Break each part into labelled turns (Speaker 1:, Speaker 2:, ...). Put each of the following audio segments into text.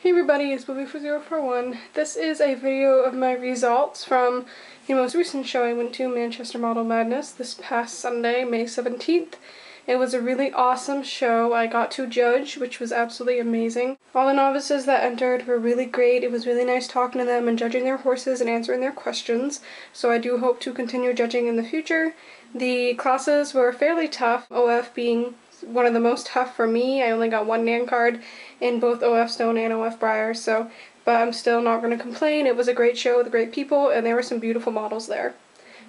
Speaker 1: Hey everybody, it's Bubbly4041. This is a video of my results from the most recent show I went to, Manchester Model Madness, this past Sunday, May 17th. It was a really awesome show. I got to judge, which was absolutely amazing. All the novices that entered were really great. It was really nice talking to them and judging their horses and answering their questions. So I do hope to continue judging in the future. The classes were fairly tough, OF being one of the most tough for me. I only got one NAN card in both OF Stone and OF Breyer, so but I'm still not going to complain. It was a great show with great people, and there were some beautiful models there.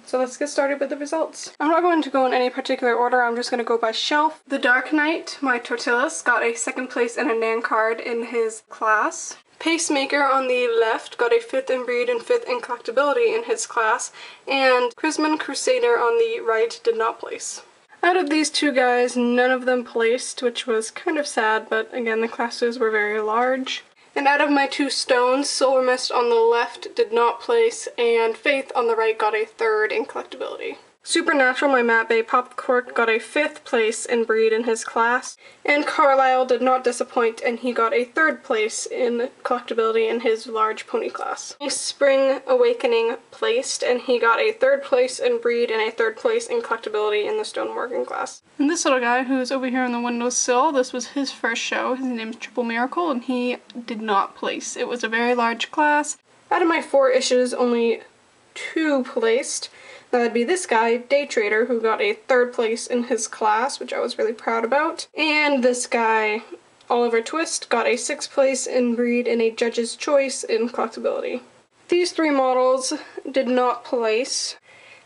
Speaker 1: So let's get started with the results. I'm not going to go in any particular order, I'm just going to go by shelf. The Dark Knight, my Totilas, got a second place and a Nan card in his class. Pacemaker on the left got a 5th in breed and 5th in collectability in his class, and Chrisman Crusader on the right did not place. Out of these two guys, none of them placed, which was kind of sad, but again, the classes were very large. And out of my two stones, Silver Mist on the left did not place, and Faith on the right got a third in collectability. Supernatural, my Matt Bay Pop Cork, got a fifth place in breed in his class, and Carlisle did not disappoint and he got a third place in collectability in his large pony class. Spring Awakening placed and he got a third place in breed and a third place in collectability in the Stone Morgan class. And this little guy who's over here on the windowsill, this was his first show. His name's Triple Miracle and he did not place. It was a very large class. Out of my four issues, only two placed. That would be this guy, Day Trader, who got a third place in his class, which I was really proud about. And this guy, Oliver Twist, got a sixth place in breed and a judge's choice in collectability. These three models did not place.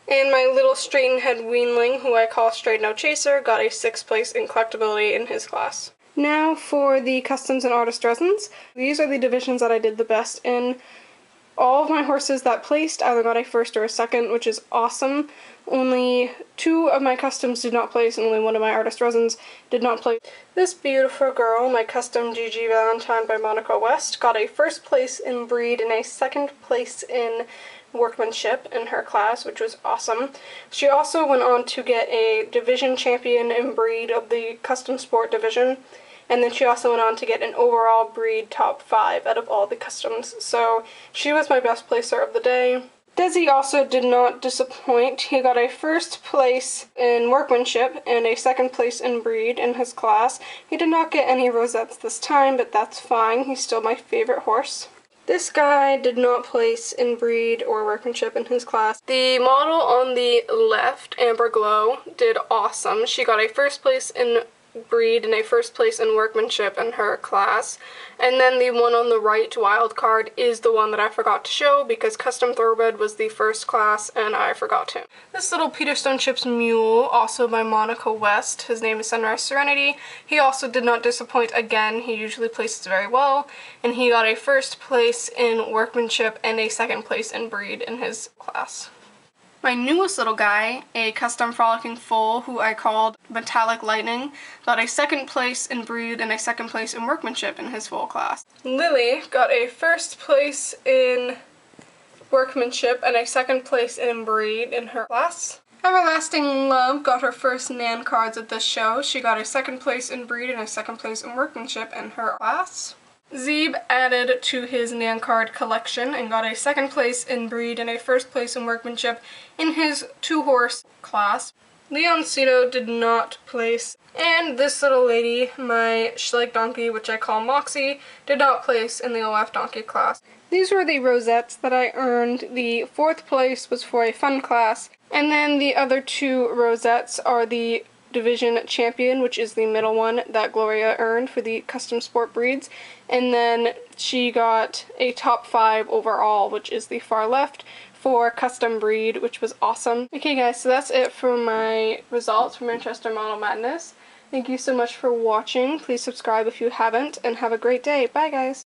Speaker 1: And my little straighten head weanling, who I call Straight No Chaser, got a sixth place in collectability in his class. Now for the customs and artist resins. These are the divisions that I did the best in. All of my horses that placed either got a first or a second, which is awesome. Only two of my customs did not place, and only one of my artist resins did not place. This beautiful girl, my custom Gigi Valentine by Monica West, got a first place in breed and a second place in workmanship in her class, which was awesome. She also went on to get a division champion in breed of the custom sport division and then she also went on to get an overall breed top 5 out of all the customs. So she was my best placer of the day. Desi also did not disappoint. He got a first place in workmanship and a second place in breed in his class. He did not get any rosettes this time, but that's fine. He's still my favorite horse. This guy did not place in breed or workmanship in his class. The model on the left, Amber Glow, did awesome. She got a first place in breed in a first place in workmanship in her class. And then the one on the right, wild card, is the one that I forgot to show because Custom Thoroughbred was the first class and I forgot him. This little Peter Stone Chips mule, also by Monica West, his name is Sunrise Serenity. He also did not disappoint again, he usually places very well, and he got a first place in workmanship and a second place in breed in his class. My newest little guy, a custom frolicking foal who I called Metallic Lightning, got a second place in breed and a second place in workmanship in his foal class. Lily got a first place in workmanship and a second place in breed in her class. Everlasting Love got her first NAN cards at this show. She got a second place in breed and a second place in workmanship in her class. Zeeb added to his NAN card collection and got a second place in breed and a first place in workmanship in his two-horse class. Leoncito did not place, and this little lady, my Schleich donkey, which I call Moxie, did not place in the OF donkey class. These were the rosettes that I earned. The fourth place was for a fun class, and then the other two rosettes are the division champion, which is the middle one that Gloria earned for the custom sport breeds. And then she got a top five overall, which is the far left for custom breed, which was awesome. Okay guys, so that's it for my results for Manchester Model Madness. Thank you so much for watching. Please subscribe if you haven't, and have a great day. Bye guys!